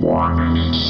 Warning.